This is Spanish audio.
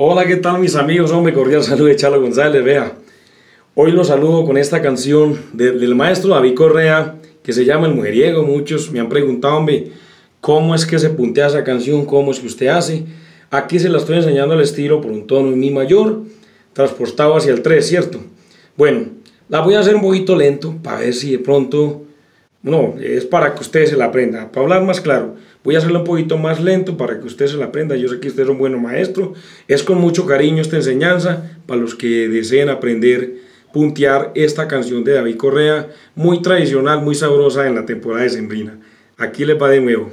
Hola, ¿qué tal mis amigos? Hombre, cordial saludo de Chalo González, vea. Hoy los saludo con esta canción del maestro David Correa que se llama El Mujeriego. Muchos me han preguntado, hombre, ¿cómo es que se puntea esa canción? ¿Cómo es que usted hace? Aquí se la estoy enseñando al estilo por un tono en mi mayor, transportado hacia el 3, ¿cierto? Bueno, la voy a hacer un poquito lento para ver si de pronto... No, es para que usted se la aprenda. Para hablar más claro, voy a hacerlo un poquito más lento para que usted se la aprenda. Yo sé que usted es un buen maestro. Es con mucho cariño esta enseñanza para los que deseen aprender puntear esta canción de David Correa, muy tradicional, muy sabrosa en la temporada de Sembrina. Aquí les va de nuevo.